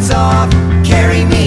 lights off, carry me